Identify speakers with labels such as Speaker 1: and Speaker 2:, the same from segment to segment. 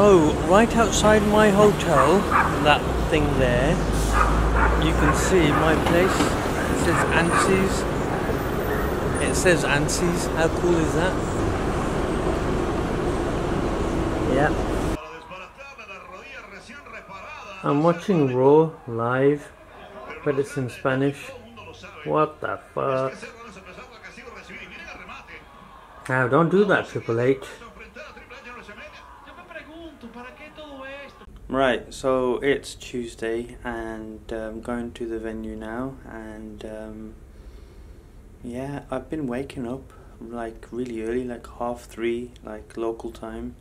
Speaker 1: So, right outside my hotel, that thing there, you can see my place. It says Ansie's. It says Ansie's. How cool is that? Yeah. I'm watching Raw live, but it's in Spanish. What the fuck? Now, don't do that, Triple H. Right, so it's Tuesday and I'm um, going to the venue now and um, yeah, I've been waking up like really early, like half three, like local time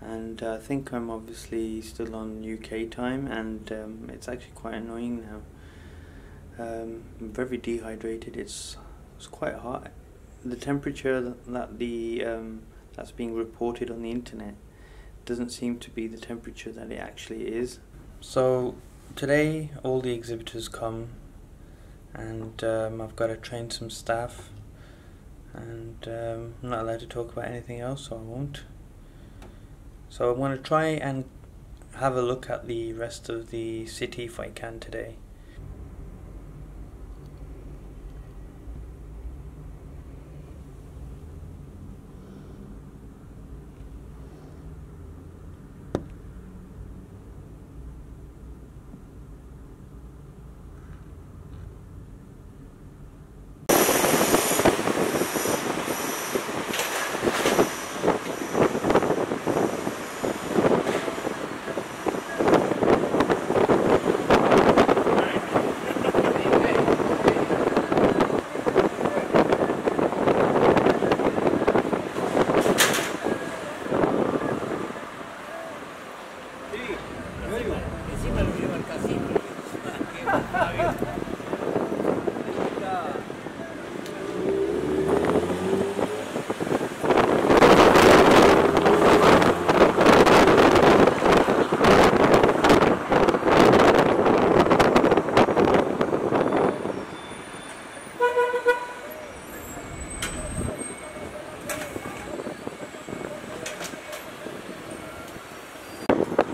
Speaker 1: and I think I'm obviously still on UK time and um, it's actually quite annoying now. Um, I'm very dehydrated, it's, it's quite hot. The temperature that the um, that's being reported on the internet doesn't seem to be the temperature that it actually is. So today all the exhibitors come and um, I've got to train some staff and um, I'm not allowed to talk about anything else so I won't. So I'm going to try and have a look at the rest of the city if I can today.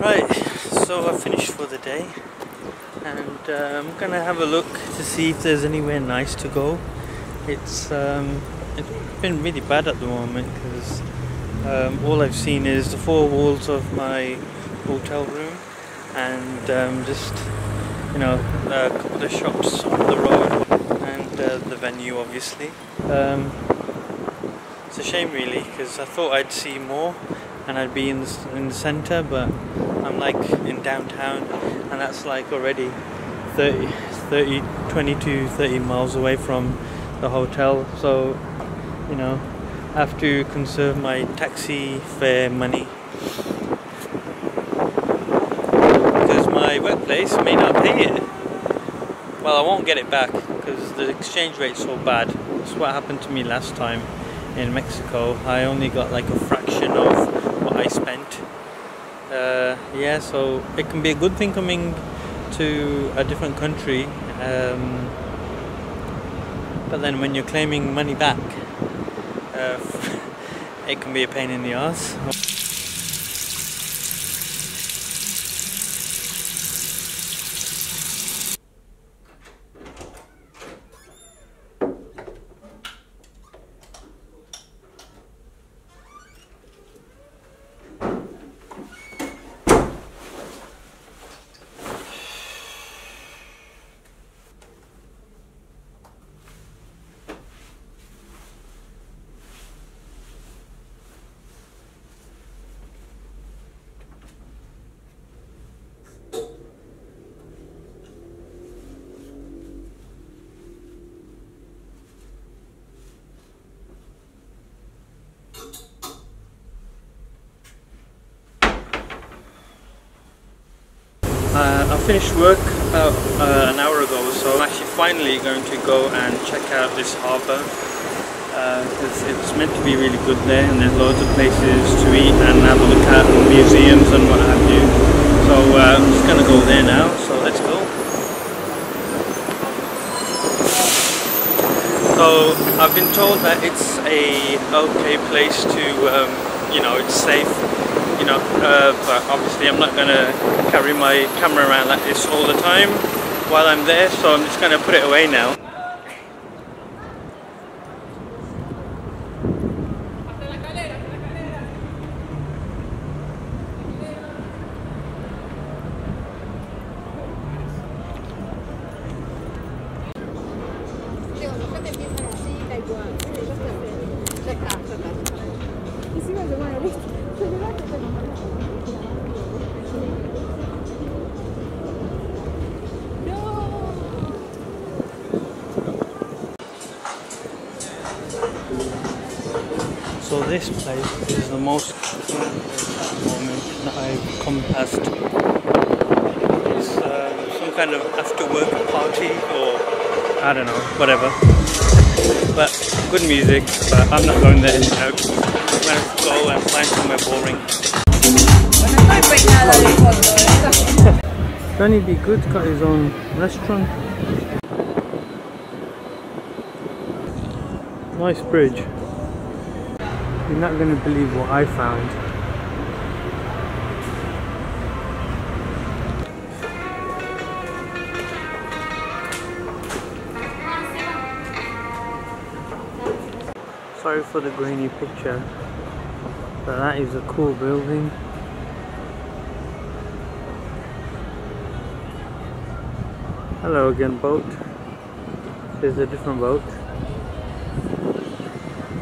Speaker 1: Right, so I finished for the day and uh, I'm gonna have a look to see if there's anywhere nice to go. It's um, it's been really bad at the moment because um, all I've seen is the four walls of my hotel room and um, just you know a couple of shops on the road and uh, the venue obviously. Um, it's a shame really because I thought I'd see more and I'd be in the, in the center but I'm like in downtown and that's like already 30, 30, 20 30 miles away from the hotel. So you know I have to conserve my taxi fare money. Because my workplace may not pay it. Well I won't get it back because the exchange rate's so bad. That's what happened to me last time in Mexico. I only got like a fraction of what I spent. Uh, yeah, so it can be a good thing coming to a different country, um, but then when you're claiming money back, uh, it can be a pain in the ass. Uh, I finished work about uh, an hour ago, so I'm actually finally going to go and check out this harbour. Uh, it's meant to be really good there, and there's loads of places to eat and have a look at, and museums and what have you. So uh, I'm just going to go there now, so let's go. So I've been told that it's a okay place to um, you know it's safe you know uh, but obviously I'm not gonna carry my camera around like this all the time while I'm there so I'm just gonna put it away now whatever. But good music, but I'm not going there. I'm gonna go and find somewhere boring. Can Danny Be Good got his own restaurant. Nice bridge. You're not going to believe what I found. Sorry for the grainy picture, but that is a cool building. Hello again boat. There's a different boat.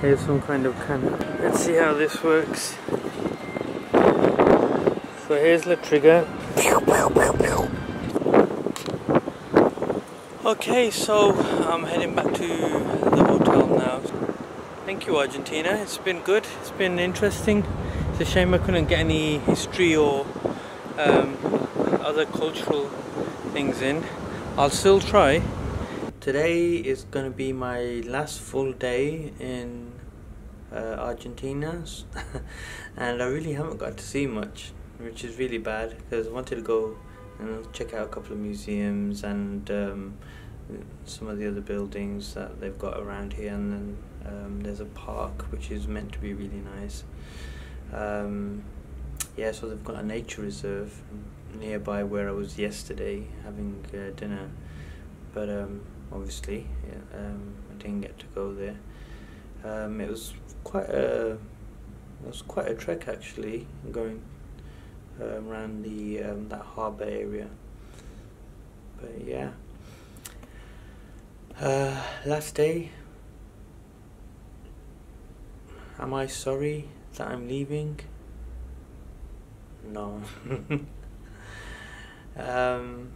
Speaker 1: Here's some kind of cannon. Let's see how this works. So here's the trigger. Okay, so I'm heading back to the hotel now. Thank you Argentina, it's been good, it's been interesting. It's a shame I couldn't get any history or um, other cultural things in. I'll still try. Today is going to be my last full day in uh, Argentina and I really haven't got to see much which is really bad because I wanted to go and check out a couple of museums and um, some of the other buildings that they've got around here and then um, there's a park which is meant to be really nice. Um, yeah so they've got a nature reserve nearby where I was yesterday having uh, dinner. But um, obviously yeah, um, I didn't get to go there. Um, it was quite a it was quite a trek actually going um, around the that harbour area. But yeah uh, last day. Am I sorry that I'm leaving? No. Um,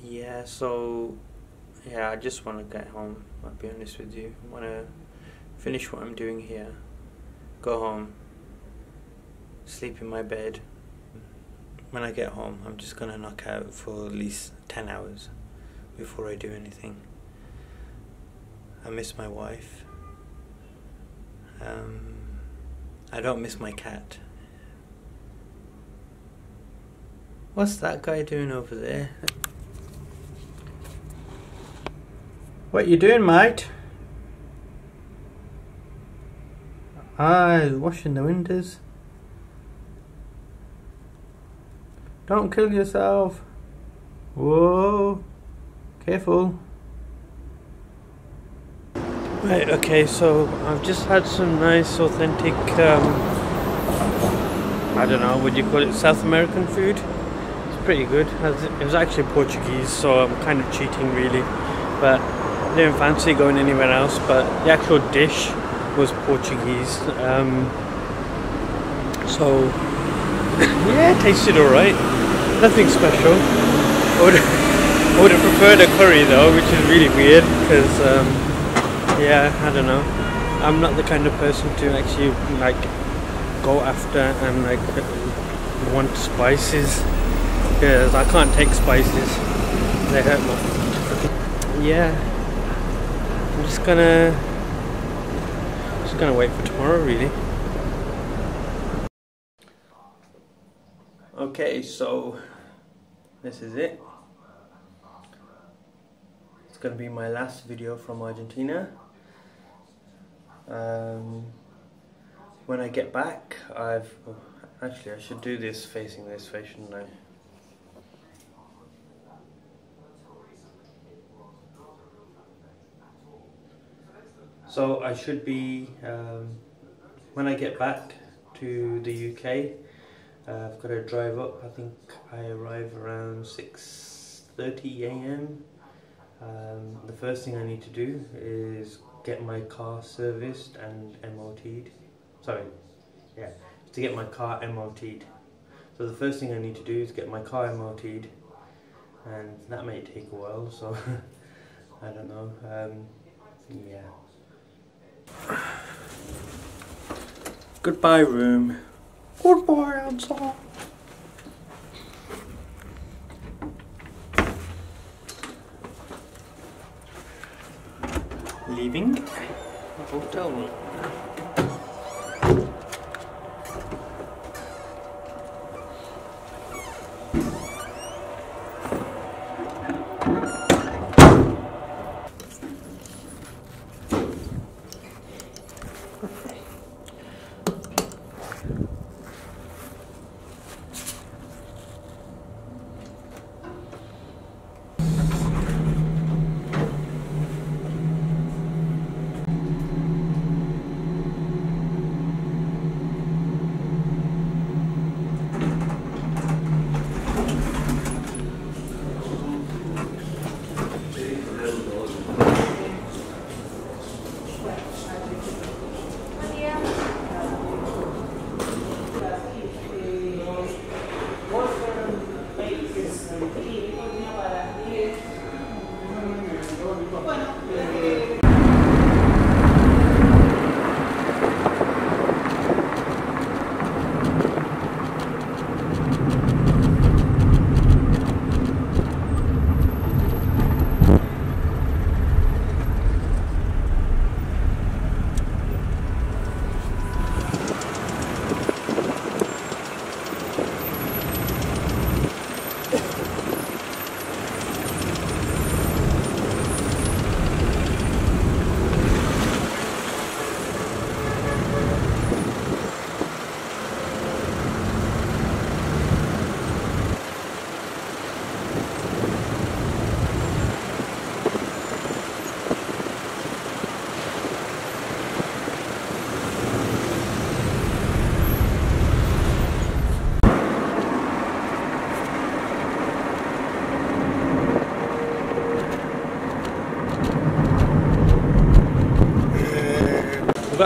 Speaker 1: yeah so yeah I just want to get home I'll be honest with you. I want to finish what I'm doing here. Go home. Sleep in my bed when I get home I'm just gonna knock out for at least 10 hours before I do anything I miss my wife um, I don't miss my cat what's that guy doing over there What you doing, mate? Ah, washing the windows. Don't kill yourself. Whoa. Careful. Right, okay, so I've just had some nice, authentic, um, I don't know, would you call it South American food? It's pretty good. It was actually Portuguese, so I'm kind of cheating really. But I didn't fancy going anywhere else, but the actual dish was Portuguese. Um, so yeah, it tasted alright. Nothing special. I would, I would have preferred a curry though, which is really weird because um, yeah, I don't know. I'm not the kind of person to actually like go after and like want spices because I can't take spices. They hurt me. Yeah, I'm just gonna just gonna wait for tomorrow really. Okay, so this is it. It's gonna be my last video from Argentina. Um, when I get back, I've oh, actually I should do this facing this way, shouldn't I? So I should be um, when I get back to the UK. Uh, I've got to drive up. I think I arrive around six thirty a.m. Um, the first thing I need to do is get my car serviced and MOT'd. Sorry, yeah, to get my car MOT'd. So the first thing I need to do is get my car MOT'd, and that may take a while. So I don't know. Um, yeah. Goodbye, room. Goodbye, Ansel. Leaving the hotel room.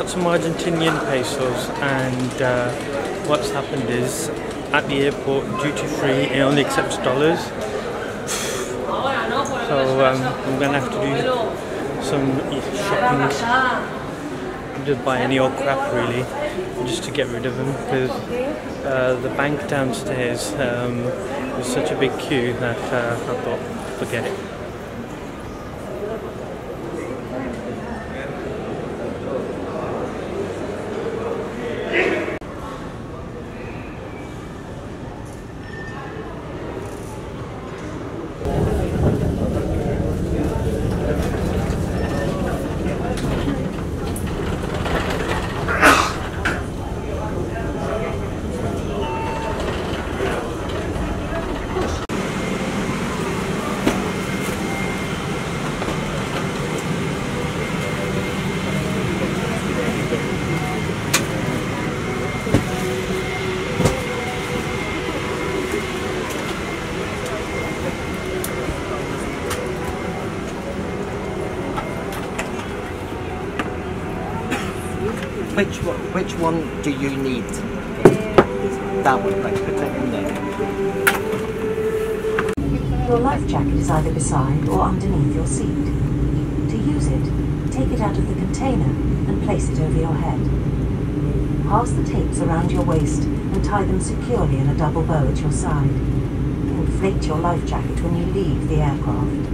Speaker 1: Got some Argentinian pesos, and uh, what's happened is at the airport, duty free, it only accepts dollars. So um, I'm gonna have to do some shopping. Just buy any old crap really, just to get rid of them because uh, the bank downstairs um, was such a big queue that uh, I thought, forget it.
Speaker 2: Which one, which one do you need? That one, right, put that in there.
Speaker 3: Your life jacket is either beside or underneath your seat. To use it, take it out of the container and place it over your head. Pass the tapes around your waist and tie them securely in a double bow at your side. Inflate your life jacket when you leave the aircraft.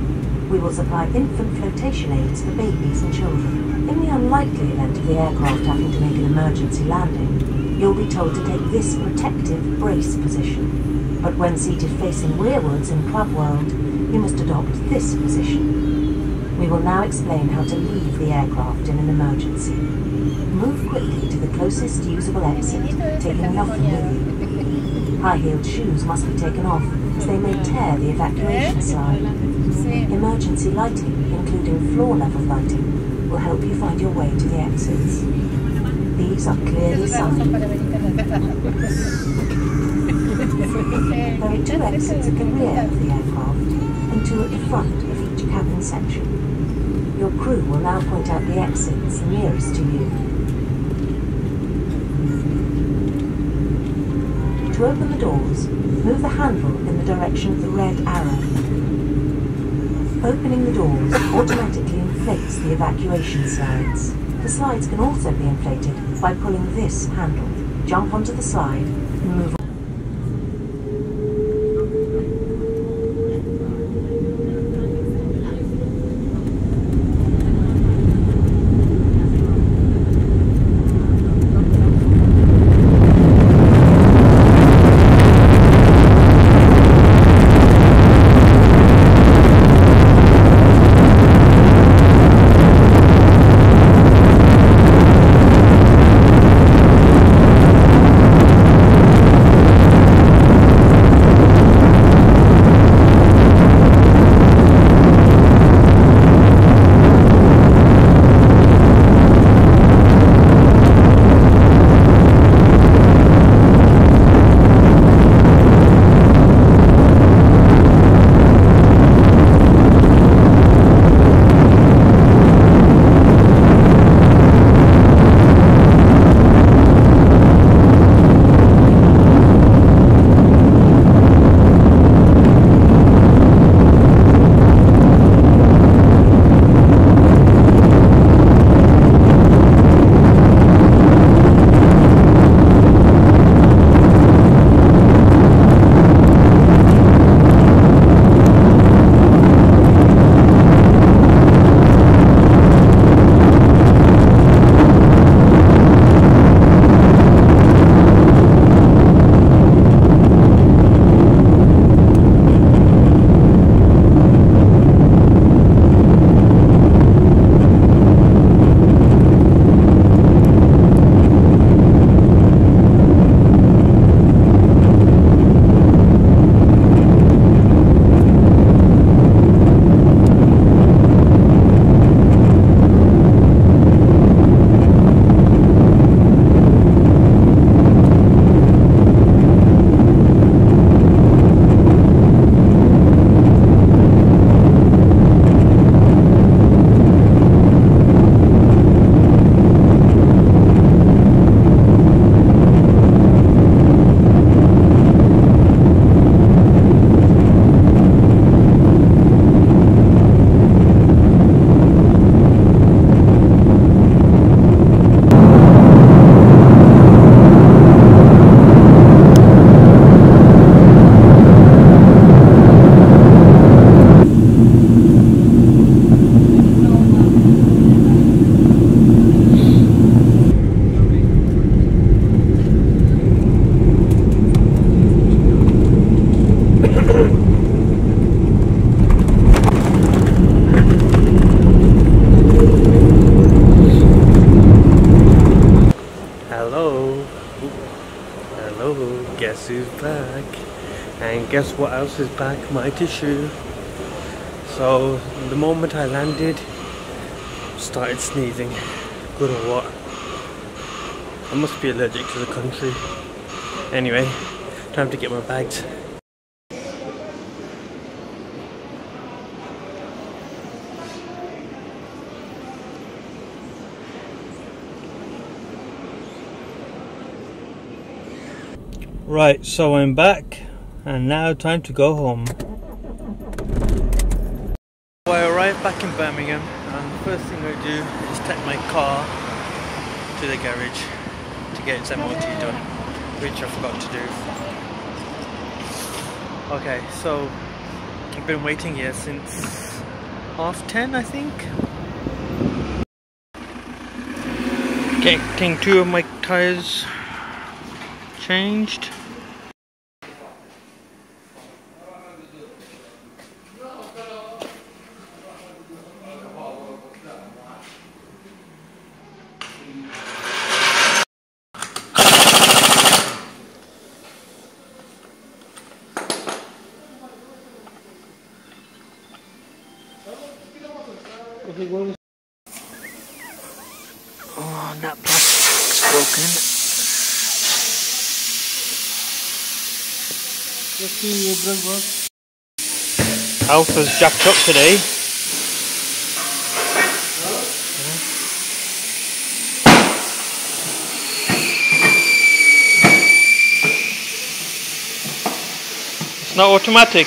Speaker 3: We will supply infant flotation aids for babies and children. In the unlikely event of the aircraft having to make an emergency landing, you'll be told to take this protective brace position. But when seated facing rearwards in Club World, you must adopt this position. We will now explain how to leave the aircraft in an emergency. Move quickly to the closest usable exit, taking nothing with you. High-heeled shoes must be taken off, as they may tear the evacuation slide. Emergency lighting, including floor-level lighting, will help you find your way to the exits. These are clearly signed. There are two exits at the rear of the aircraft and two at the front of each cabin section. Your crew will now point out the exits nearest to you. To open the doors, move the handle in the direction of the red arrow. Opening the doors automatically inflates the evacuation slides. The slides can also be inflated by pulling this handle. Jump onto the slide
Speaker 1: is back? My tissue. So the moment I landed, started sneezing. Good or what? I must be allergic to the country. Anyway, time to get my bags. Right, so I'm back, and now time to go home. So I arrived back in Birmingham, and the first thing I do is take my car to the garage to get its MOT done, which I forgot to do. Okay, so I've been waiting here since half ten, I think. Getting two of my tires changed.
Speaker 4: Breakfast.
Speaker 1: Alpha's jacked up today. Eh? It's not automatic.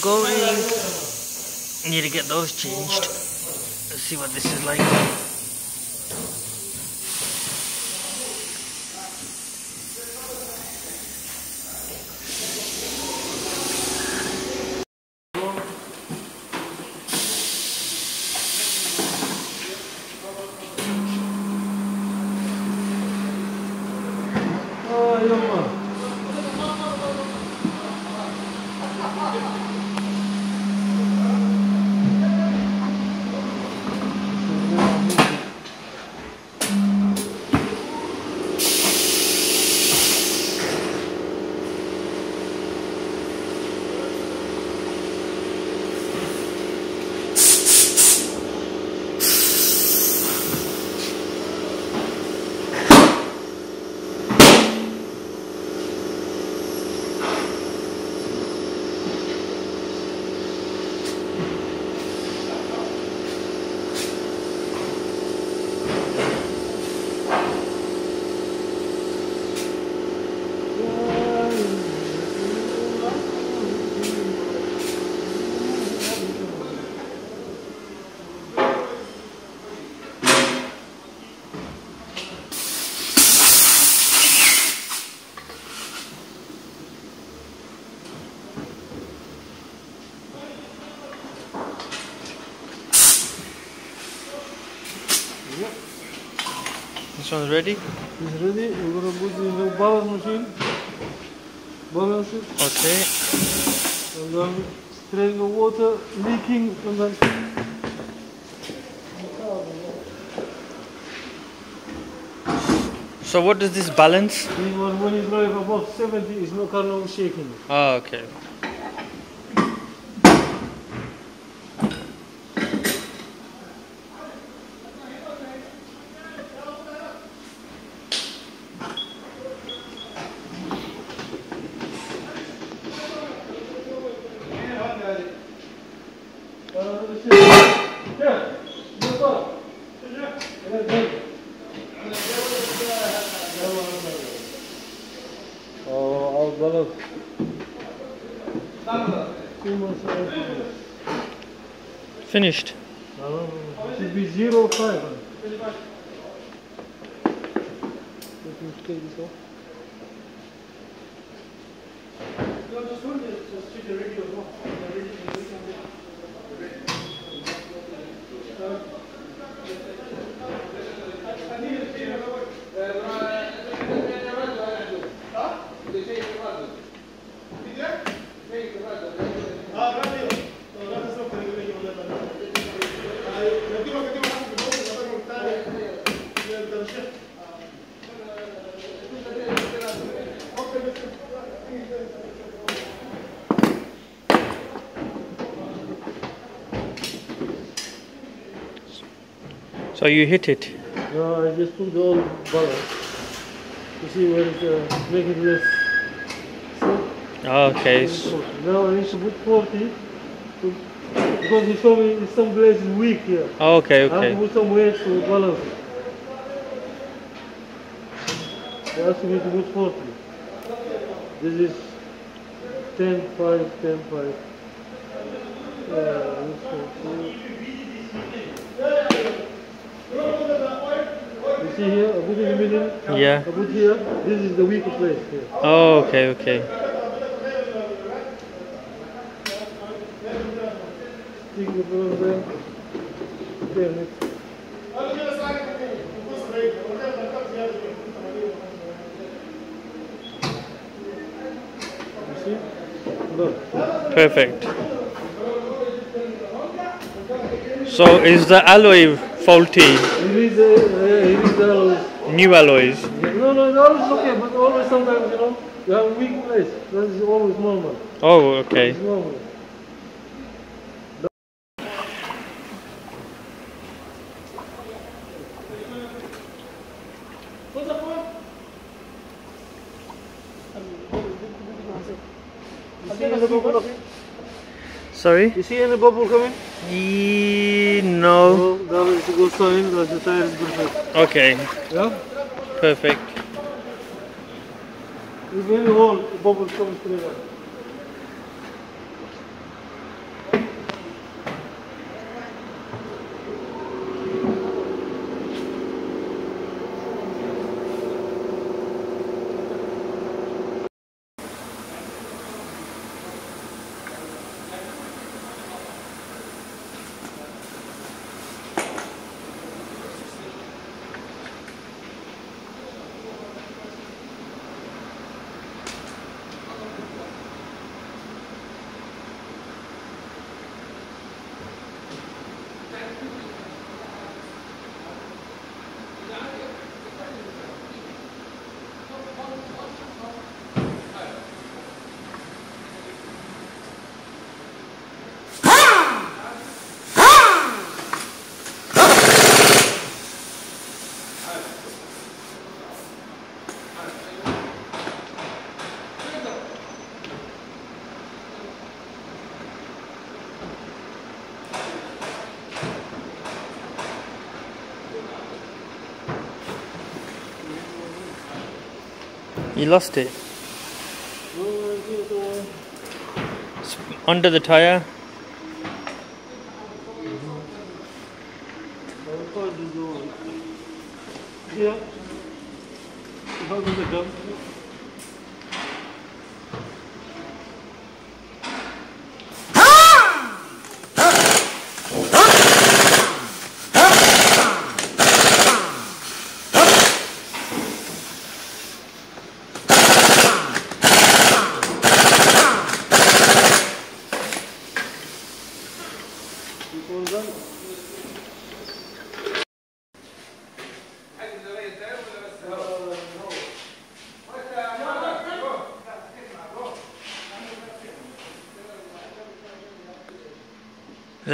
Speaker 1: Going. Need to get those changed. Let's see what this is like. This one's ready?
Speaker 4: It's ready. We're gonna put it in the balance machine. Balance it.
Speaker 1: Okay.
Speaker 4: And then drain the water leaking and then
Speaker 1: So what does this balance?
Speaker 4: this one when you drive above 70 is no car no shaking.
Speaker 1: Oh, okay.
Speaker 4: Oh, our balance. Two months old.
Speaker 1: Finished.
Speaker 4: No, no, no. It should be zero five. Let me take this off.
Speaker 1: So you hit it.
Speaker 4: No, I just put the old balance to see where it's uh, make it less.
Speaker 1: Okay.
Speaker 4: Now I need to put 40 to, because you show me in some places weak here.
Speaker 1: Okay, okay.
Speaker 4: I have to put some weight to balance it. They asked me to put 40. This is 10, 5, 10, 5. Yeah, this one. You see here, I put in.
Speaker 1: Yeah.
Speaker 4: Here, this is the weaker place here.
Speaker 1: Oh, okay, okay.
Speaker 4: Stick the balance there. Then it's You see? Look.
Speaker 1: Perfect. So is the alloy faulty?
Speaker 4: Uh, It is, it is always,
Speaker 1: New alloys?
Speaker 4: no, no, it's always okay, but always sometimes, you know, you have a weak place. That is always normal.
Speaker 1: Oh, okay.
Speaker 4: It's normal. You see any bubble coming?
Speaker 1: Sorry?
Speaker 4: You see any bubble coming?
Speaker 1: Ye- no.
Speaker 4: No, that is a good sign that the tire is perfect.
Speaker 1: Okay,
Speaker 4: Yeah?
Speaker 1: perfect. You lost it. Under the tire.
Speaker 4: How far do you go? Here. How do they jump? You fall down?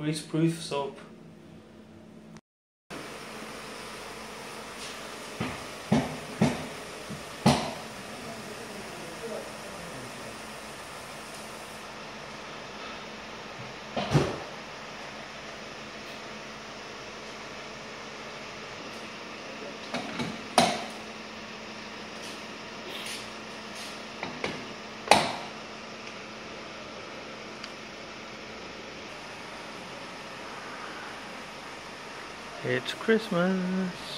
Speaker 1: Grease proof soap. It's Christmas.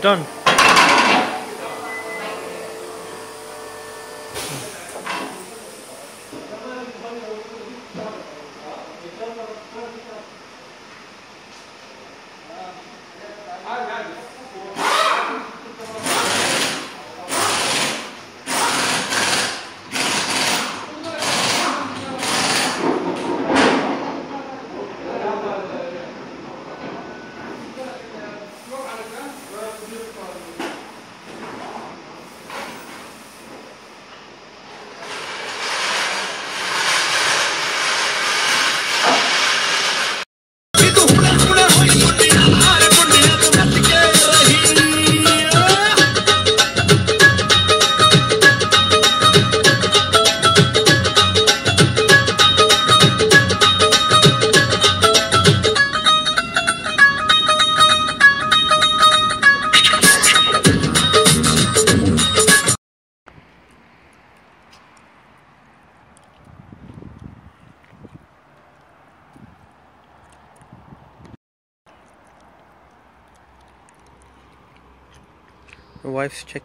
Speaker 1: Done.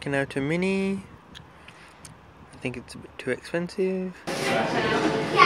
Speaker 1: Checking out a mini. I think it's a bit too expensive.
Speaker 5: Yeah,